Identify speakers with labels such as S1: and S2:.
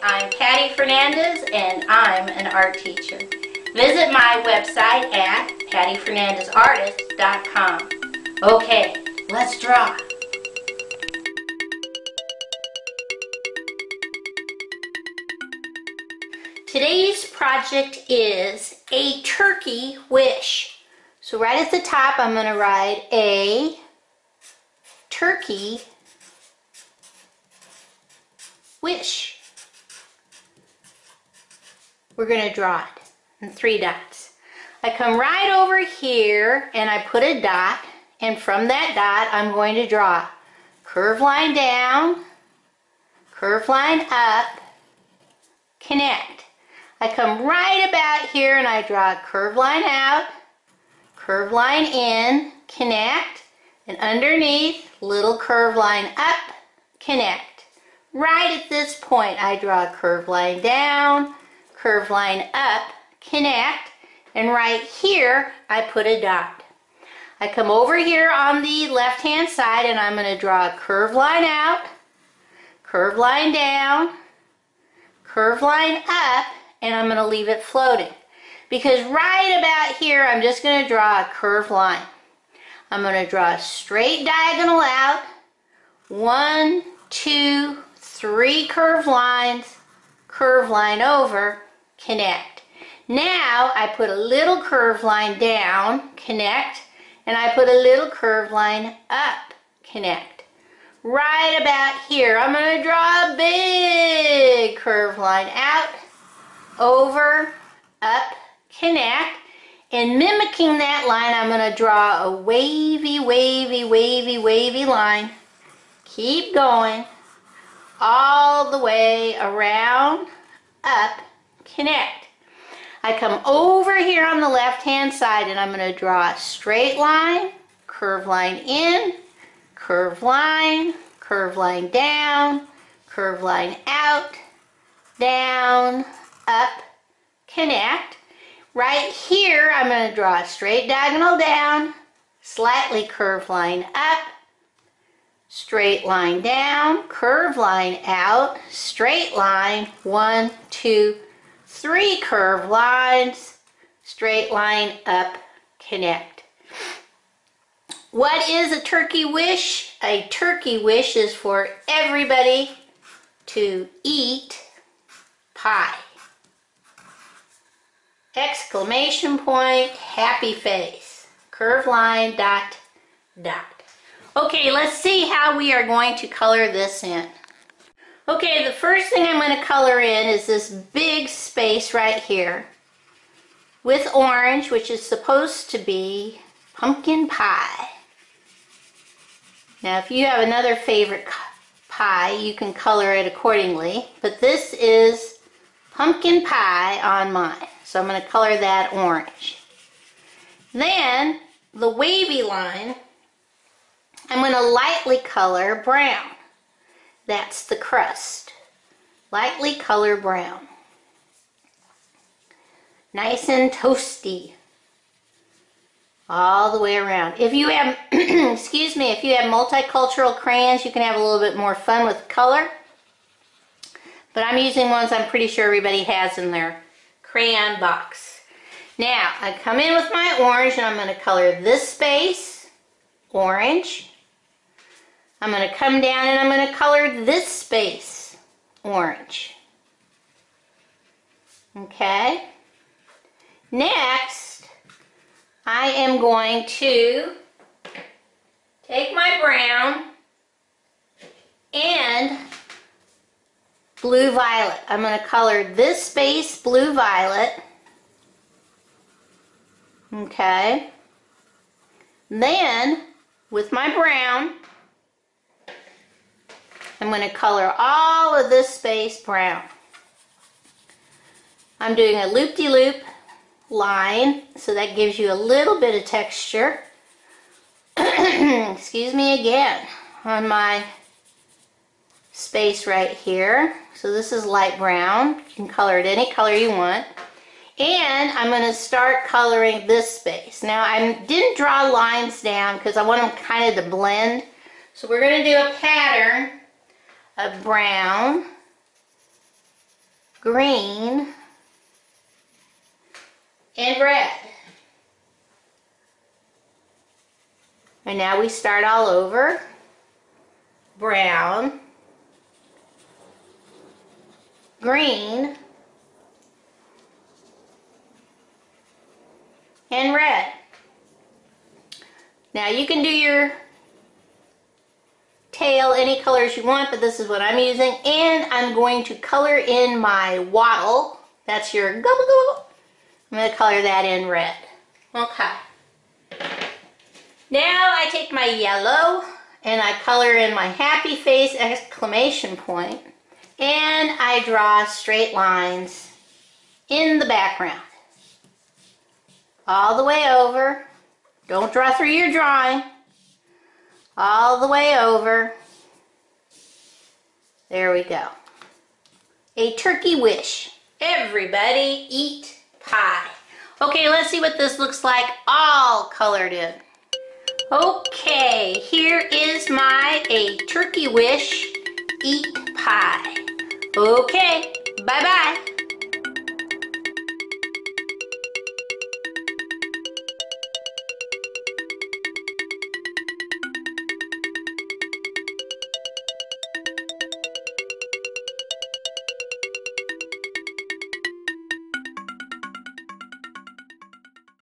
S1: I'm Patty Fernandez and I'm an art teacher. Visit my website at pattyfernandezartist.com. Okay, let's draw. Today's project is a turkey wish. So right at the top I'm going to write a turkey wish. We're going to draw it in three dots. I come right over here and I put a dot and from that dot I'm going to draw curve line down, curve line up, connect. I come right about here and I draw a curve line out, curve line in, connect, and underneath, little curve line up, connect. Right at this point, I draw a curve line down, curve line up, connect, and right here, I put a dot. I come over here on the left-hand side and I'm going to draw a curve line out, curve line down, curve line up, and I'm going to leave it floating. Because right about here, I'm just going to draw a curved line. I'm going to draw a straight diagonal out, one, two, three curved lines, curve line over, connect. Now I put a little curved line down, connect, and I put a little curved line up, connect. Right about here, I'm going to draw a big curved line out, over, up, connect. And mimicking that line, I'm going to draw a wavy, wavy, wavy, wavy line. Keep going all the way around, up, connect. I come over here on the left hand side and I'm going to draw a straight line, curve line in, curve line, curve line down, curve line out, down, up, connect. Right here, I'm going to draw a straight diagonal down, slightly curved line up, straight line down, curve line out, straight line, one, two, three curved lines, straight line up, connect. What is a turkey wish? A turkey wish is for everybody to eat pie. Exclamation point, happy face, curve line, dot, dot. Okay, let's see how we are going to color this in. Okay, the first thing I'm going to color in is this big space right here with orange, which is supposed to be pumpkin pie. Now, if you have another favorite pie, you can color it accordingly, but this is pumpkin pie on mine. So I'm going to color that orange. Then, the wavy line, I'm going to lightly color brown. That's the crust. Lightly color brown. Nice and toasty. All the way around. If you have, excuse me, if you have multicultural crayons, you can have a little bit more fun with color. But I'm using ones I'm pretty sure everybody has in their crayon box. Now, I come in with my orange and I'm going to color this space orange. I'm going to come down and I'm going to color this space orange. Okay. Next, I am going to take my brown and blue violet. I'm going to color this space blue violet. Okay. Then, with my brown, I'm going to color all of this space brown. I'm doing a loop-de-loop -loop line, so that gives you a little bit of texture. Excuse me again, on my space right here. So this is light brown. You can color it any color you want. And I'm going to start coloring this space. Now I didn't draw lines down because I want them kind of to blend. So we're going to do a pattern of brown, green, and red. And now we start all over. Brown, green, and red. Now you can do your tail any colors you want, but this is what I'm using. And I'm going to color in my wattle. That's your gobble gobble. I'm going to color that in red. Okay. Now I take my yellow and I color in my happy face exclamation point and I draw straight lines in the background. All the way over. Don't draw through your drawing. All the way over. There we go. A turkey wish. Everybody eat pie. Okay, let's see what this looks like all colored in. Okay, here is my A Turkey Wish Eat Pie. Okay, bye-bye.